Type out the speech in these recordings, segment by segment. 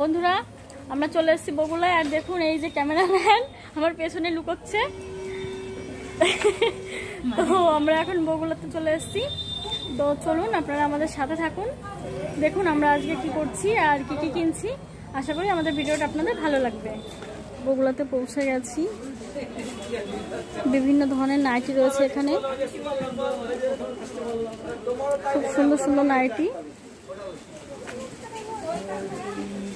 বন্ধুরা, আমরা চলে এসেছি বগুলায় আর দেখুন এই যে ক্যামেরাম্যান আমার পেছনে লুকোচ্ছে। তো আমরা এখন বগুলাতে চলে এসেছি। তো চলুন, আপনারা আমাদের সাথে থাকুন। দেখুন আমরা আজকে কি করছি আর কি কি কিনছি। আশা করি আমাদের ভিডিওটা আপনাদের ভালো লাগবে। বগুলাতে পৌঁছে গেছি। বিভিন্ন ধরনের নাইটি রয়েছে এখানে। খুব সুন্দর সুন্দর নাইটি।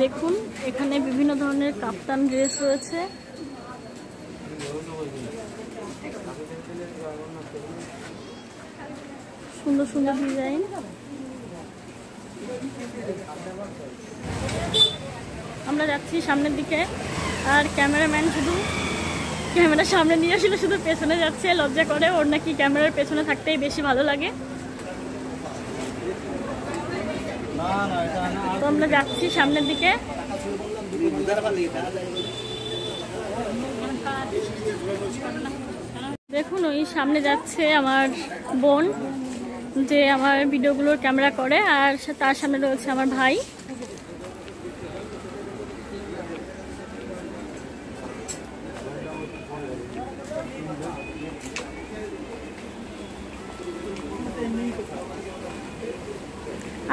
দেখুন, এখানে বিভিন্ন ধরনের কাপ্তান ড্রেস রয়েছে। সুন্দর সুন্দর ডিজাইন। আমরা যাচ্ছি সামনের দিকে। আর ক্যামেরাম্যান শুধু ক্যামেরা সামনে নিয়ে আসলে শুধু পেছনে যাচ্ছে, লজ্জা করে। ওর নাকি ক্যামেরার পেছনে থাকতেই বেশি ভালো লাগে। তো আমরা যাচ্ছি সামনের দিকে। দেখুন, ওই সামনে যাচ্ছে আমার বোন, যে আমার ভিডিওগুলোর ক্যামেরা করে, আর তার সামনে রয়েছে আমার ভাই।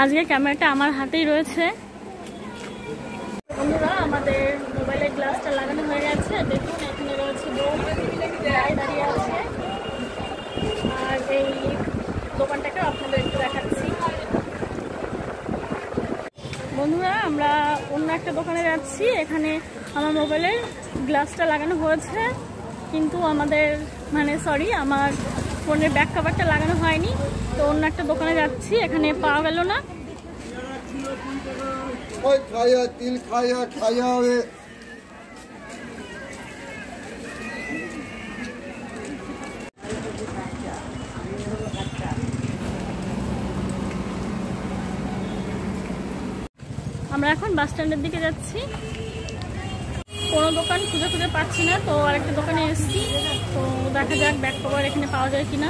আজকে ক্যামেরাটা আমার হাতেই রয়েছে। বন্ধুরা, আমাদের মোবাইলের গ্লাসটা লাগানো হয়ে গেছে। দেখুন, এখানে রয়েছে দাঁড়িয়ে আছে। আর এই দোকানটাকে আপনাদের একটু দেখাচ্ছি। বন্ধুরা, আমরা অন্য একটা দোকানে যাচ্ছি। এখানে আমার মোবাইলের গ্লাসটা লাগানো হয়েছে। কিন্তু আমাদের মানে সরি আমার ফোনের ব্যাক কাভারটা লাগানো হয়নি। তো অন্য একটা দোকানে যাচ্ছি। এখানে পাওয়া গেল না। ওই খাইয়া তিল খাইয়া খাইয়া হবে আমরা এখন বাস স্ট্যান্ডের দিকে যাচ্ছি। কোনো দোকান খুঁজে খুঁজে পাচ্ছি না তো আরেকটা দোকানে এসেছি। তো দেখা যাক ব্যাক কভার এখানে পাওয়া যায় কিনা।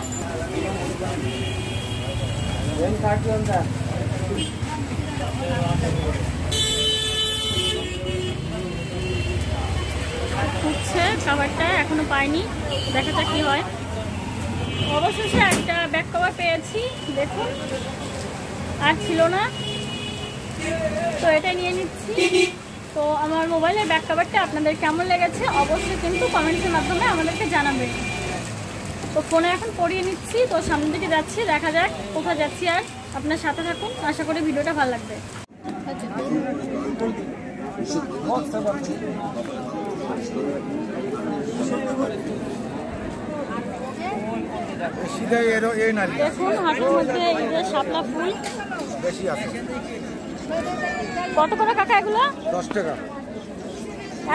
খুঁজছে খাবারটা এখনও পাইনি। দেখা যাক কি হয়। অবশেষে একটা ব্যাক কভার পেয়েছি, দেখুন। আর ছিল না। তো এটা নিয়ে নিচ্ছি। তো আমার মোবাইলের ব্যাক কভারটা আপনাদের কেমন লেগেছে, অবশ্যই কিন্তু কমেন্টের মাধ্যমে আমাদেরকে জানাবেন তো ফোনে এখন পড়িয়ে নিচ্ছি, তো সামনের দিকে যাচ্ছি, দেখা যাক কোথায় যাচ্ছি আর আপনার সাথে থাকুন, আশা করি ভিডিওটা ভালো লাগবে। ফুল বেশি আছে কত করে কাকা এগুলো? দশ টাকা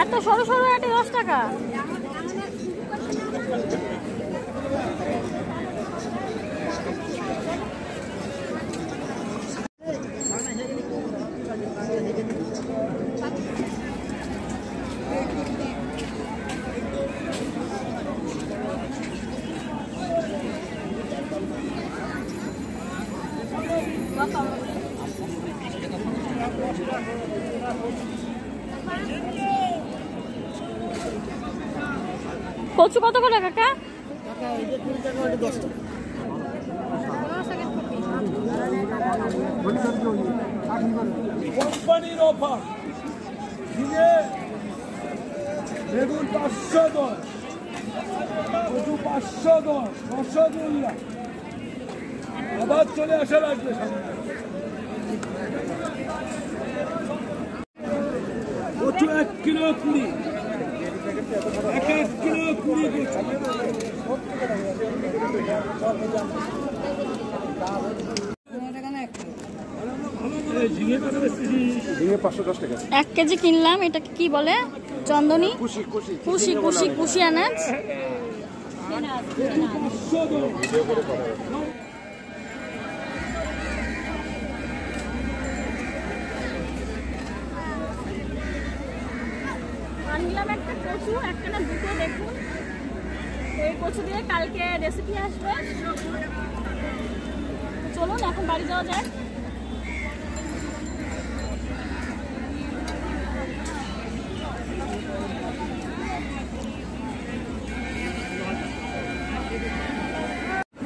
এত সরু সরু একটা দশ টাকা। কচু কত করে কাকা? কোম্পানির অফার দশ পাঁচশো আবার চলে আসা লাগবে কচু এক কিলো কুড়ি। এক কেজি কিনলাম এটাকে কি বলে? চন্দনী? খুশি খুশি কুশি কুশি কুশি আনাজ। আনলাম একটা কচু একটা না দুটো দেখুন। এই কচু দিয়ে কালকে রেসিপি আসবে। চলুন, এখন বাড়ি যাওয়া যাক।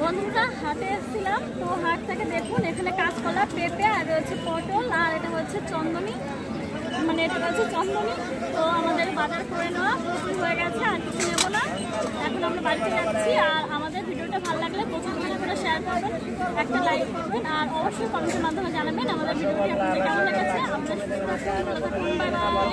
বন্ধুরা, হাটে এসেছিলাম। তো হাট থেকে দেখুন, এখানে কাঁচকলা পেঁপে আর রয়েছে পটল, আর এটা হচ্ছে চন্দনী। মানে এটা হচ্ছে চন্দনী। তো আমাদের বাজার করে নেওয়া হয়ে গেছে, আর কিছু নেব না। এখন আমরা বাড়িতে যাচ্ছি, আর আমাদের ভিডিওটা ভালো লাগলে প্রচুর ভালো করে শেয়ার করবেন, একটা লাইক করবেন, আর অবশ্যই কমেন্টের মাধ্যমে জানাবেন আমাদের ভিডিওটি আপনাদের কেমন লেগেছে। আপনাদের বাই বাই